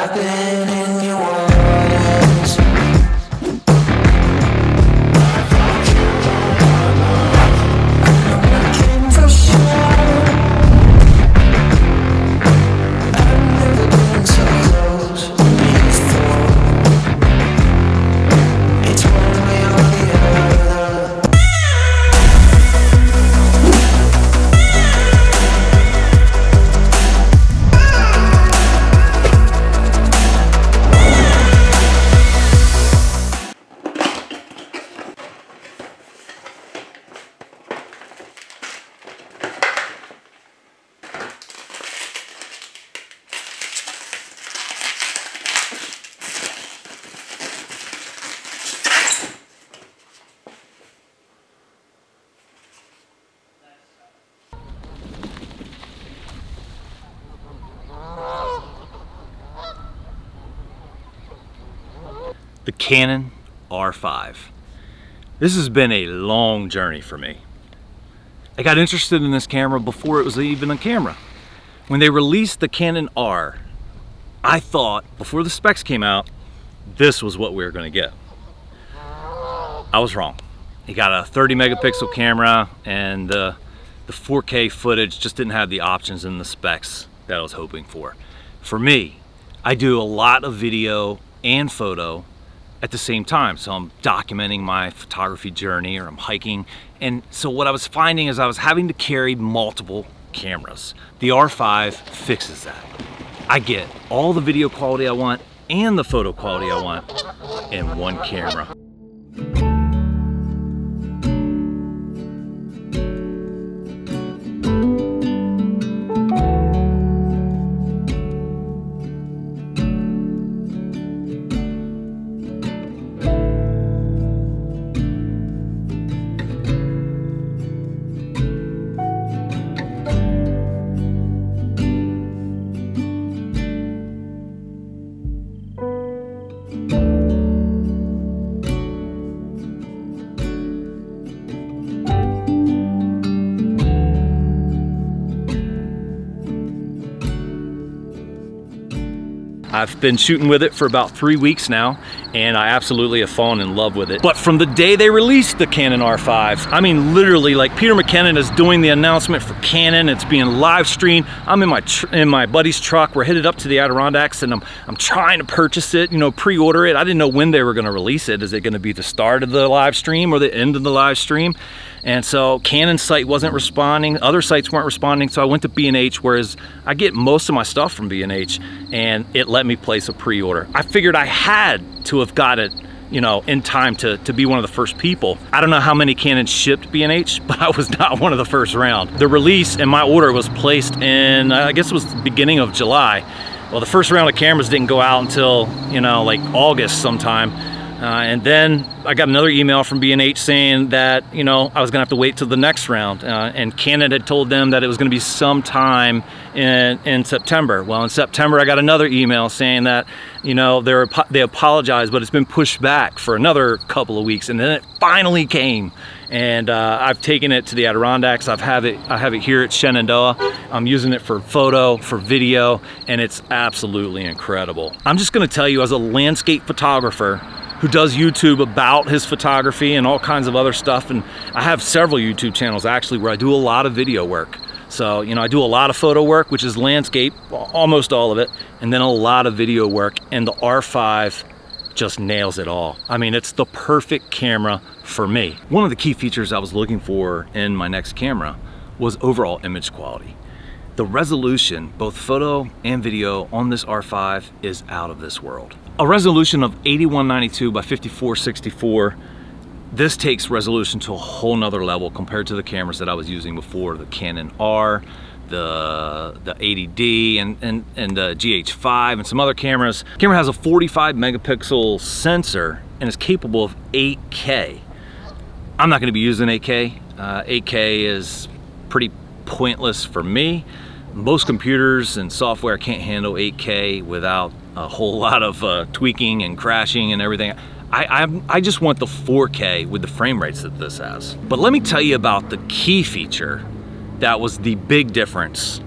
I've been Canon R5. This has been a long journey for me. I got interested in this camera before it was even a camera. When they released the Canon R, I thought before the specs came out, this was what we were gonna get. I was wrong. It got a 30 megapixel camera and uh, the 4K footage just didn't have the options and the specs that I was hoping for. For me, I do a lot of video and photo at the same time. So I'm documenting my photography journey or I'm hiking. And so what I was finding is I was having to carry multiple cameras. The R5 fixes that. I get all the video quality I want and the photo quality I want in one camera. I've been shooting with it for about three weeks now, and I absolutely have fallen in love with it. But from the day they released the Canon R5, I mean, literally, like Peter McKinnon is doing the announcement for Canon. It's being live streamed. I'm in my in my buddy's truck. We're headed up to the Adirondacks, and I'm I'm trying to purchase it. You know, pre-order it. I didn't know when they were going to release it. Is it going to be the start of the live stream or the end of the live stream? And so Canon site wasn't responding, other sites weren't responding, so I went to B&H, whereas I get most of my stuff from B&H, and it let me place a pre-order. I figured I had to have got it you know, in time to, to be one of the first people. I don't know how many Canons shipped B&H, but I was not one of the first round. The release and my order was placed in, I guess it was the beginning of July. Well, the first round of cameras didn't go out until, you know, like August sometime. Uh, and then I got another email from B&H saying that, you know, I was gonna have to wait till the next round. Uh, and Canon had told them that it was gonna be sometime in, in September. Well, in September, I got another email saying that, you know, they're, they apologized, but it's been pushed back for another couple of weeks. And then it finally came. And uh, I've taken it to the Adirondacks. I've have it, I have it here at Shenandoah. I'm using it for photo, for video, and it's absolutely incredible. I'm just gonna tell you as a landscape photographer, who does YouTube about his photography and all kinds of other stuff. And I have several YouTube channels actually where I do a lot of video work. So, you know, I do a lot of photo work, which is landscape, almost all of it, and then a lot of video work. And the R5 just nails it all. I mean, it's the perfect camera for me. One of the key features I was looking for in my next camera was overall image quality. The resolution, both photo and video on this R5 is out of this world. A resolution of 8192 by 5464, this takes resolution to a whole nother level compared to the cameras that I was using before, the Canon R, the, the 80D and, and, and the GH5 and some other cameras. The camera has a 45 megapixel sensor and is capable of 8K. I'm not gonna be using 8K. Uh, 8K is pretty pointless for me. Most computers and software can't handle 8K without a whole lot of uh, tweaking and crashing and everything. I, I, I just want the 4K with the frame rates that this has. But let me tell you about the key feature that was the big difference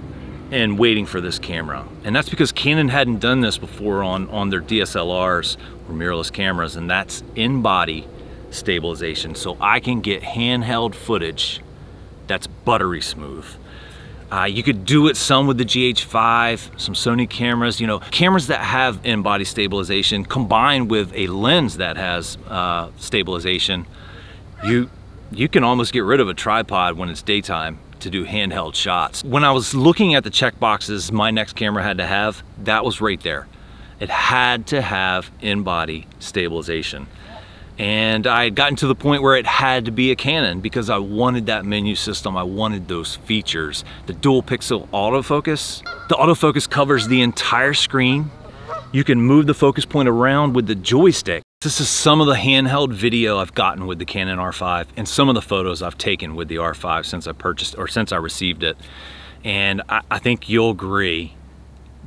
in waiting for this camera. And that's because Canon hadn't done this before on, on their DSLRs or mirrorless cameras, and that's in-body stabilization. So I can get handheld footage that's buttery smooth. Uh, you could do it some with the GH5, some Sony cameras, you know, cameras that have in-body stabilization combined with a lens that has uh, stabilization. You, you can almost get rid of a tripod when it's daytime to do handheld shots. When I was looking at the check boxes my next camera had to have, that was right there. It had to have in-body stabilization and I had gotten to the point where it had to be a Canon because I wanted that menu system, I wanted those features. The dual pixel autofocus, the autofocus covers the entire screen. You can move the focus point around with the joystick. This is some of the handheld video I've gotten with the Canon R5 and some of the photos I've taken with the R5 since I purchased or since I received it. And I, I think you'll agree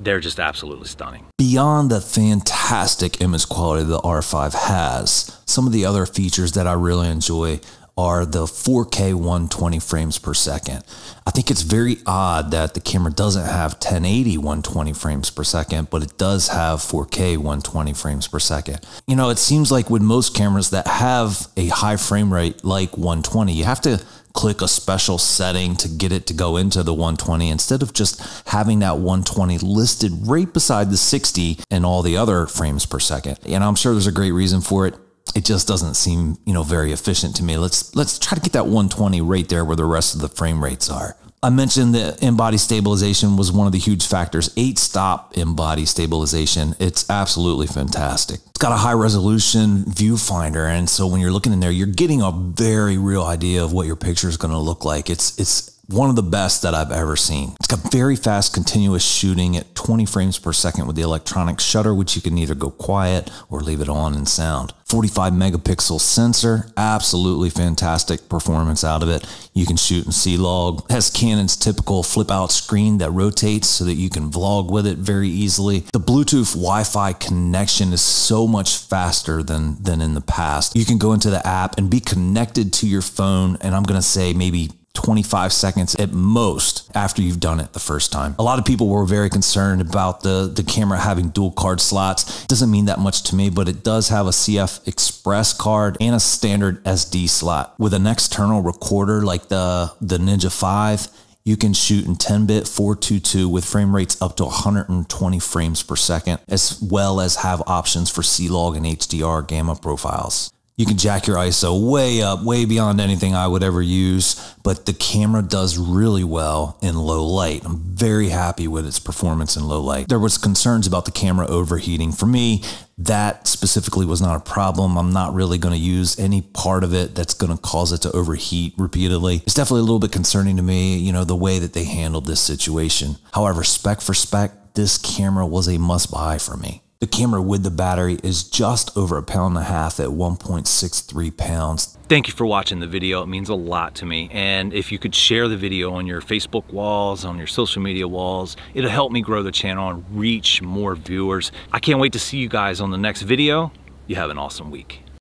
they're just absolutely stunning. Beyond the fantastic image quality the R5 has, some of the other features that I really enjoy are the 4K 120 frames per second. I think it's very odd that the camera doesn't have 1080 120 frames per second, but it does have 4K 120 frames per second. You know, it seems like with most cameras that have a high frame rate like 120, you have to click a special setting to get it to go into the 120 instead of just having that 120 listed right beside the 60 and all the other frames per second. And I'm sure there's a great reason for it. It just doesn't seem you know very efficient to me. Let's let's try to get that 120 right there where the rest of the frame rates are I mentioned that in-body stabilization was one of the huge factors. Eight stop in-body stabilization. It's absolutely fantastic. It's got a high resolution viewfinder. And so when you're looking in there, you're getting a very real idea of what your picture is going to look like. It's, it's one of the best that I've ever seen. It's got very fast continuous shooting at 20 frames per second with the electronic shutter, which you can either go quiet or leave it on in sound. 45 megapixel sensor, absolutely fantastic performance out of it. You can shoot in C-Log. Has Canon's typical flip out screen that rotates so that you can vlog with it very easily. The Bluetooth Wi-Fi connection is so much faster than, than in the past. You can go into the app and be connected to your phone, and I'm gonna say maybe 25 seconds at most after you've done it the first time. A lot of people were very concerned about the, the camera having dual card slots. It doesn't mean that much to me, but it does have a CF Express card and a standard SD slot. With an external recorder like the, the Ninja 5, you can shoot in 10-bit 422 with frame rates up to 120 frames per second, as well as have options for C-Log and HDR gamma profiles. You can jack your ISO way up, way beyond anything I would ever use, but the camera does really well in low light. I'm very happy with its performance in low light. There was concerns about the camera overheating. For me, that specifically was not a problem. I'm not really going to use any part of it that's going to cause it to overheat repeatedly. It's definitely a little bit concerning to me, you know, the way that they handled this situation. However, spec for spec, this camera was a must buy for me. The camera with the battery is just over a pound and a half at 1.63 pounds. Thank you for watching the video. It means a lot to me. And if you could share the video on your Facebook walls, on your social media walls, it'll help me grow the channel and reach more viewers. I can't wait to see you guys on the next video. You have an awesome week.